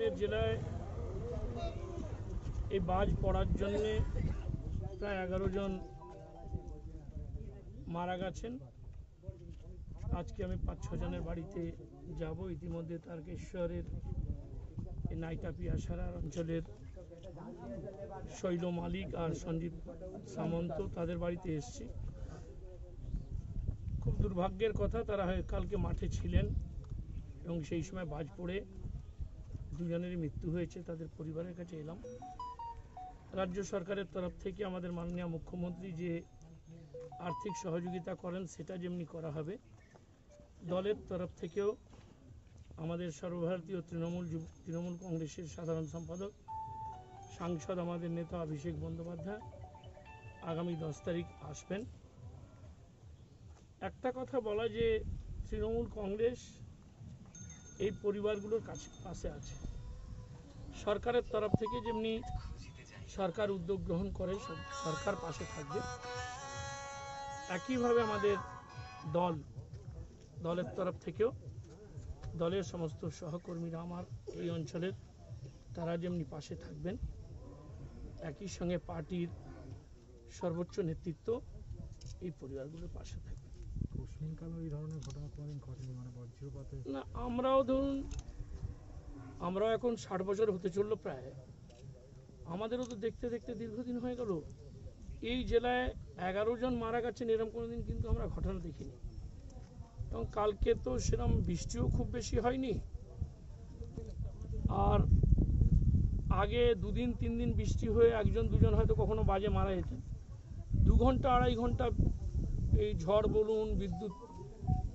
আমাদের জেলায় এই বাজ পড়ার জন্যে প্রায় এগারো জন মারা গেছেন। আজকে আমি পাঁচ ছজনের বাড়িতে যাব। ইতিমধ্যে তারকেশ্বরের এই নাইটা পিয়াসারার অঞ্চলের শৈল মালিক আর সঞ্জিত সামন্ত তাদের বাড়িতে এসেছি। খুব দুর্ভাগ্যের কথা, তারা কালকে মাঠে ছিলেন এবং সেই সময় বাজ পড়ে দুজনেরই মৃত্যু হয়েছে, তাদের পরিবারের কাছে এলাম। রাজ্য সরকারের তরফ থেকে আমাদের মাননীয় মুখ্যমন্ত্রী যে আর্থিক সহযোগিতা করেন, সেটা যেমনি করা হবে, দলের তরফ থেকেও আমাদের সর্বভারতীয় তৃণমূল তৃণমূল কংগ্রেসের সাধারণ সম্পাদক, সাংসদ আমাদের নেতা অভিষেক বন্দ্যোপাধ্যায় আগামী দশ তারিখ আসবেন। একটা কথা বলা যে তৃণমূল কংগ্রেস এই পরিবারগুলোর কাছে, পাশে আছে। সরকারের তরফ থেকে যেমনি সরকার উদ্যোগ গ্রহণ করে সরকার পাশে থাকবে। একইভাবে আমাদের দল দলের তরফ থেকেও দলের সমস্ত সহকর্মীরা আমার এই অঞ্চলের তারা যেমনি পাশে থাকবেন একই সঙ্গে পার্টির সর্বোচ্চ নেতৃত্ব এই পরিবারগুলোর পাশে থাকবে। মানে না আমরাও ধরুন আমরাও এখন ষাট বছর হতে চলল প্রায়। আমাদেরও তো দেখতে দেখতে দীর্ঘদিন হয়ে গেল। এই জেলায় এগারো জন মারা গেছেন এরকম কোনোদিন কিন্তু আমরা ঘটনা দেখিনি। এবং কালকে তো সেরকম বৃষ্টিও খুব বেশি হয়নি। আর আগে দুদিন তিন দিন বৃষ্টি হয়ে একজন, দুজন হয়তো কখনো বাজে মারা যেতেন। দু ঘণ্টা, আড়াই ঘণ্টা এই ঝড় বলুন, বিদ্যুৎ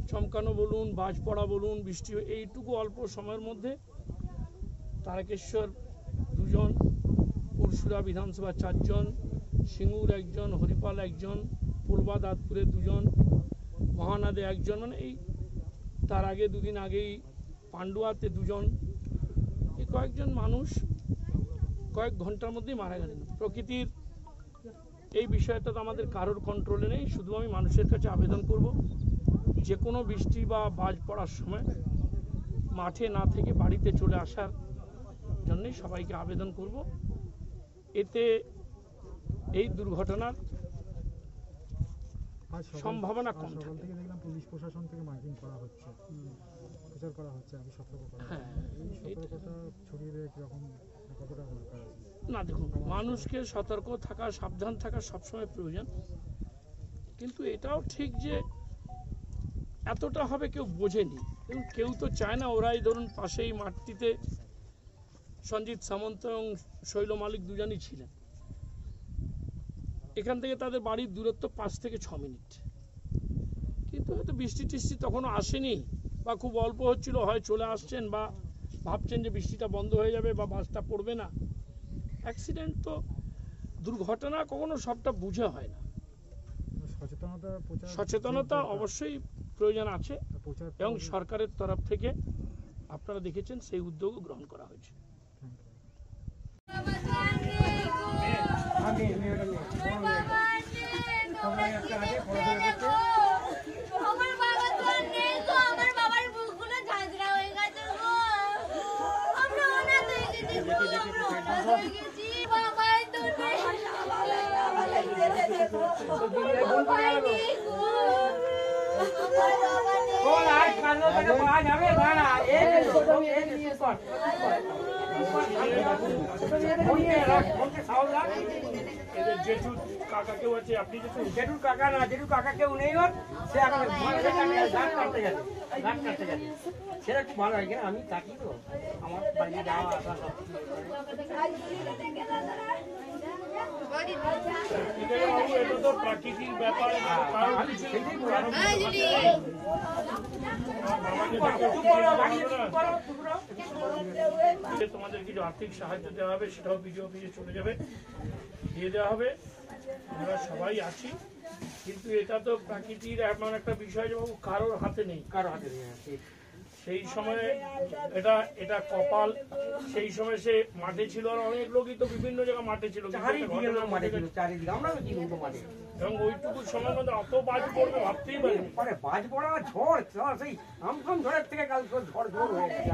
চমকানো বলুন, বাজ পড়া বলুন, বৃষ্টি, এইটুকু অল্প সময়ের মধ্যে তারকেশ্বর দুজন পুরসুরা বিধানসভা চারজন, সিঙ্গুর একজন, হরিপাল একজন পূর্বা দাঁতপুরে দুজন, মহানাদে একজন মানে এই তার আগে দুদিন আগেই পান্ডুয়াতে দুজন। এই কয়েকজন মানুষ কয়েক ঘণ্টার মধ্যেই মারা গেলেন। প্রকৃতির এই বিষয়টা তো আমাদের কারোর কন্ট্রোলে নেই, শুধু আমি মানুষের কাছে আবেদন করব। যে কোনো বৃষ্টি বা বাজ পড়ার সময় মাঠে না থেকে বাড়িতে চলে আসার জন্যই সবাইকে আবেদন করব। এতে এই দুর্ঘটনার সম্ভাবনা কম থাকে। দেখলাম পুলিশ প্রশাসন থেকে মাইকিং করা হচ্ছে। প্রচার করা হচ্ছে আমি সতর্ক করা হ্যাঁ, সতর্কতা ছড়িয়ে দেয় কীরকম কতটা দরকার না দেখুন মানুষকে সতর্ক থাকা সাবধান থাকা সবসময় প্রয়োজন। কিন্তু এটাও ঠিক যে এতটা হবে কেউ বোঝেনি। কেউ তো চায় না ওরাই ধরুন পাশেই মাঠটিতে সঞ্জিত সামন্ত এবং শৈল মালিক দুজনই ছিলেন। এখান থেকে তাদের বাড়ির দূরত্ব পাঁচ থেকে ছ মিনিট। কিন্তু হয়তো বৃষ্টি টিষ্টি তখনও আসেনি বা খুব অল্প হচ্ছিল হয় চলে আসছেন বা ভাবছেন যে বৃষ্টিটা বন্ধ হয়ে যাবে বা বাসটা পড়বে না। অ্যাক্সিডেন্ট তো দুর্ঘটনা কখনো সবটা বুঝে হয় না। সচেতনতা। অবশ্যই প্রয়োজন আছে এবং সরকারের তরফ থেকে আপনারা দেখেছেন সেই উদ্যোগও গ্রহণ করা হয়েছে আমার বাবা তো আর নেই গো আমার বাবার বুকগুলো ঝাঁঝরা হয়ে গেছে গো আমরা অনাথ হয়ে গেছি গো আমরা অনাথ হয়ে গেছি বাবাই তো নেই বাবাই নেই গো আমার বাবা নেই কোন আর কালো থেকে পাওয়া যাবে না এই নিয়ে কর ফোনকে রাখ ফোনকে সাউন্ড রাখ এদের জেঠু কাকা কেউ আছে আপনি জেঠু জেঠুর কাকা না জেঠুর কাকা কেউ নেই ওর সে এখন কাটতে গেছে ধান কাটতে গেছে সেটা কেন আমি থাকি তো আমার বাড়ি যাওয়া আসা সব তোমাদের কিছু আর্থিক সাহায্য দেওয়া হবে, সেটাও বিডিও অফিসে চলে যাবে। দিয়ে দেওয়া হবে। আমরা সবাই আছি। কিন্তু এটা তো প্রাকৃতিক এমন একটা বিষয় যে কারোর হাতে নেই। কারও হাতে দিয়ে আছে। সেই সময়ে এটা এটা কপাল সেই সময় সে মাঠে ছিল আর অনেক লোকই তো বিভিন্ন জায়গায় মাঠে ছিল। কিন্তু চারিদিকে ঘটনা লোক মাঠে ঘটে ছিল চারিদিকে আমরা কি বলব মাঠে। এবং ওইটুকু সময় মধ্যে অত বাজ পড়বে ভাবতেই পরে বাজ পড়া ঝড় সেই আমফান ঝড়ের থেকে কাল ঝড় ঝড় হয়ে গেছে।